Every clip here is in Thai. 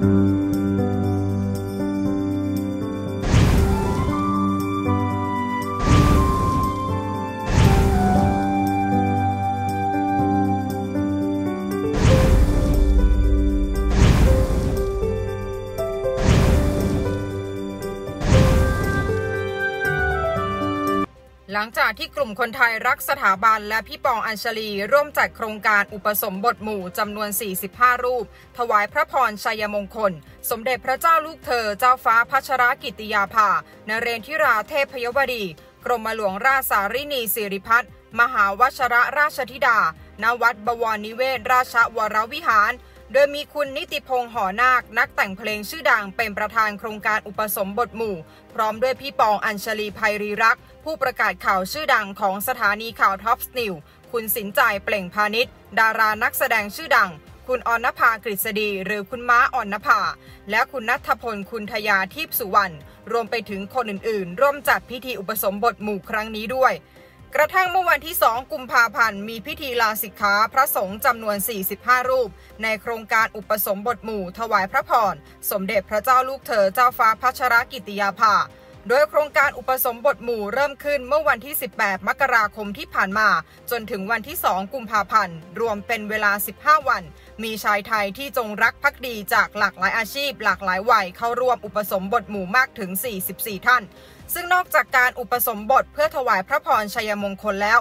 嗯。 หลังจากที่กลุ่มคนไทยรักสถาบันและพี่ปองอัญชลี ร่วมจัดโครงการอุปสมบทหมู่จำนวน 45 รูป ถวายพระพรชัยมงคล สมเด็จพระเจ้าลูกเธอเจ้าฟ้าพัชรกิติยาภานเรนทิราเทพยวดี กรมหลวงราชสารินีสิริพัฒน์มหาวชระราชธิดา ณวัดบวรนิเวศราชวรวิหาร โดยมีคุณนิติพงษ์หอนาค นักแต่งเพลงชื่อดังเป็นประธานโครงการอุปสมบทหมู่ พร้อมด้วยพี่ปองอัญชลีภัยรีรักผู้ประกาศข่าวชื่อดังของสถานีข่าวท็อปสนิวคุณสินใจเปล่งพาณิชย์ดารานักแสดงชื่อดัง คุณออนภากฤษฎี หรือคุณม้าออนภา และคุณนัทพลคุณทยาทิพสุวรรณรวมไปถึงคนอื่นๆ ร่วมจัดพิธีอุปสมบทหมู่ครั้งนี้ด้วย กระทั่งเมื่อวันที่ 2 กุมภาพันธ์ มีพิธีลาสิกขาพระสงฆ์จำนวน 45 รูป ในโครงการอุปสมบทหมู่ถวายพระพร สมเด็จพระเจ้าลูกเธอเจ้าฟ้าพัชรกิติยาภา โดยโครงการอุปสมบทหมู่เริ่มขึ้นเมื่อวันที่ 18 มกราคมที่ผ่านมา จนถึงวันที่ 2 กุมภาพันธ์ รวมเป็นเวลา 15 วัน มีชายไทยที่จงรักภักดีจากหลากหลายอาชีพ หลากหลายวัยเข้าร่วมอุปสมบทหมู่มากถึง 44 ท่าน ซึ่งนอกจากการอุปสมบทเพื่อถวายพระพรชัยมงคลแล้ว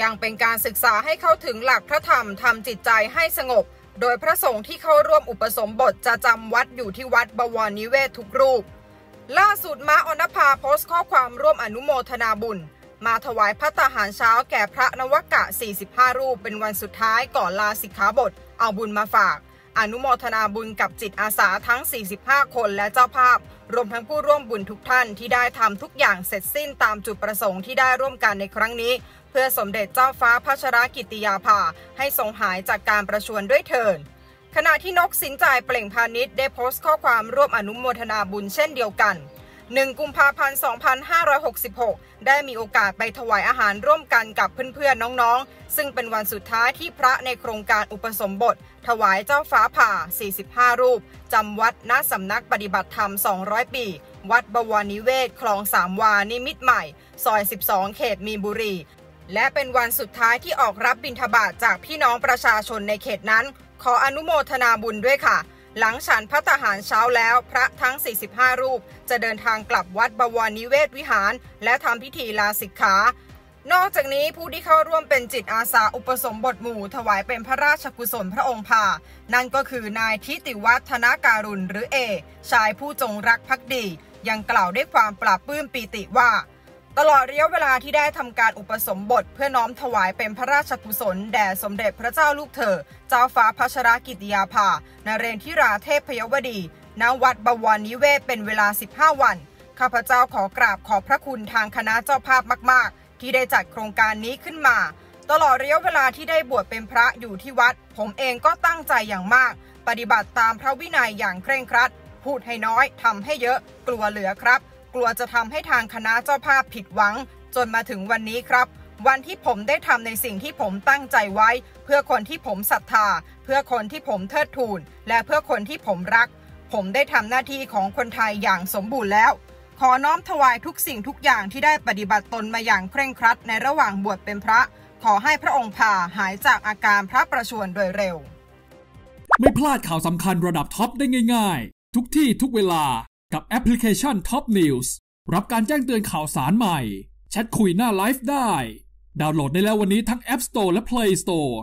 ยังเป็นการศึกษาให้เข้าถึงหลักพระธรรมทำจิตใจให้สงบโดยพระสงฆ์ที่เข้าร่วมอุปสมบทจะจำวัดอยู่ที่วัดบวรนิเวศทุกรูป ล่าสุดม้าอนภาโพสต์ข้อความร่วมอนุโมทนาบุญ มาถวายพระตาหารเช้าแก่พระนวกะ 45 รูป เป็นวันสุดท้ายก่อนลาสิกขาบท เอาบุญมาฝาก อนุโมทนาบุญกับจิตอาสาทั้ง 45 คนและเจ้าภาพ รวมทั้งผู้ร่วมบุญทุกท่านที่ได้ทำทุกอย่างเสร็จสิ้นตามจุดประสงค์ที่ได้ร่วมกันในครั้งนี้ เพื่อสมเด็จเจ้าฟ้าพัชรกิติยาภาให้ทรงหายจากการประชวรด้วยเถิด ขณะที่นกสินใจเปล่งพาณิชย์ได้โพสต์ข้อความร่วมอนุโมทนาบุญเช่นเดียวกัน 1 กุมภาพันธ์ 2566 ได้มีโอกาสไปถวายอาหารร่วมกันกับเพื่อนๆ น้องๆ ซึ่งเป็นวันสุดท้ายที่พระในโครงการอุปสมบท ถวายเจ้าฟ้าผ่า 45 รูป จำวัดณสำนักปฏิบัติธรรม 200 ปี วัดบวรนิเวศ คลองสามวา นิมิตใหม่ ซอย 12 เขตมีบุรี และเป็นวันสุดท้ายที่ออกรับบิณฑบาตจากพี่น้องประชาชนในเขตนั้น ขออนุโมทนาบุญด้วยค่ะ หลังฉันพระทหารเช้าแล้ว พระทั้ง 45 รูป จะเดินทางกลับวัดบวรนิเวศวิหาร และทำพิธีลาสิกขานอกจากนี้ผู้ที่เข้าร่วมเป็นจิตอาสาอุปสมบทหมู่ถวายเป็นพระราชกุศลพระองค์พา นั่นก็คือนายทิติวัฒนาการุณหรือเอ ชายผู้จงรักภักดี ยังกล่าวด้วยความปราบปลื้มปีติว่า ตลอดระยะเวลาที่ได้ทำการอุปสมบท เพื่อน้อมถวายเป็นพระราชกุศล แด่สมเด็จพระเจ้าลูกเธอ เจ้าฟ้าพัชรกิติยาภานเรนทิราเทพพยวดีณวัดบวรนิเวศเป็นเวลา 15 วัน ข้าพเจ้าขอกราบขอบพระคุณทางคณะเจ้าภาพมาก ๆ ที่ได้จัดโครงการนี้ขึ้นมา ตลอดระยะเวลาที่ได้บวชเป็นพระอยู่ที่วัด ผมเองก็ตั้งใจอย่างมาก ปฏิบัติตามพระวินัยอย่างเคร่งครัด พูดให้น้อยทำให้เยอะ กลัวเหลือครับ กลัวจะทำให้ทางคณะเจ้าภาพผิดหวัง จนมาถึงวันนี้ครับ วันที่ผมได้ทำในสิ่งที่ผมตั้งใจไว้ เพื่อคนที่ผมศรัทธา เพื่อคนที่ผมเทิดทูน และเพื่อคนที่ผมรัก ผมได้ทำหน้าที่ของคนไทยอย่างสมบูรณ์แล้ว ขอน้อมถวายทุกสิ่งทุกอย่างที่ได้ปฏิบัติตนมาอย่างเคร่งครัดในระหว่างบวชเป็นพระ ขอให้พระองค์ภาหายจากอาการพระประชวรโดยเร็ว ไม่พลาดข่าวสำคัญระดับท็อปได้ง่าย ๆ ทุกที่ทุกเวลา กับแอปพลิเคชัน Top News รับการแจ้งเตือนข่าวสารใหม่ แชทคุยหน้าไลฟ์ได้ ดาวน์โหลดได้แล้ววันนี้ทั้ง App Store และ Play Store